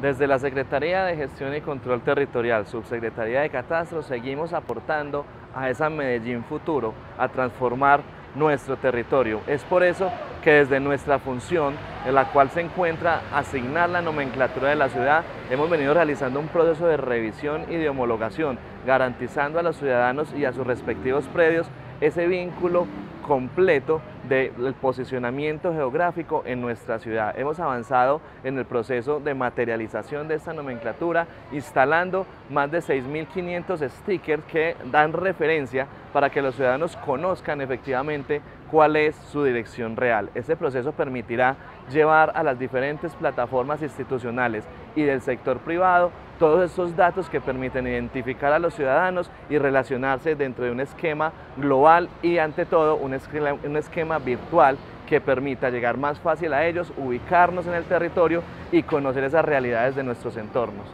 Desde la Secretaría de Gestión y Control Territorial, Subsecretaría de Catastro, seguimos aportando a esa Medellín futuro a transformar nuestro territorio. Es por eso que desde nuestra función, en la cual se encuentra asignar la nomenclatura de la ciudad, hemos venido realizando un proceso de revisión y de homologación, garantizando a los ciudadanos y a sus respectivos predios ese vínculo completo del posicionamiento geográfico en nuestra ciudad. Hemos avanzado en el proceso de materialización de esta nomenclatura, instalando más de 6.500 stickers que dan referencia para que los ciudadanos conozcan efectivamente cuál es su dirección real. Este proceso permitirá llevar a las diferentes plataformas institucionales y del sector privado todos estos datos que permiten identificar a los ciudadanos y relacionarse dentro de un esquema global y ante todo un esquema, un esquema virtual que permita llegar más fácil a ellos, ubicarnos en el territorio y conocer esas realidades de nuestros entornos.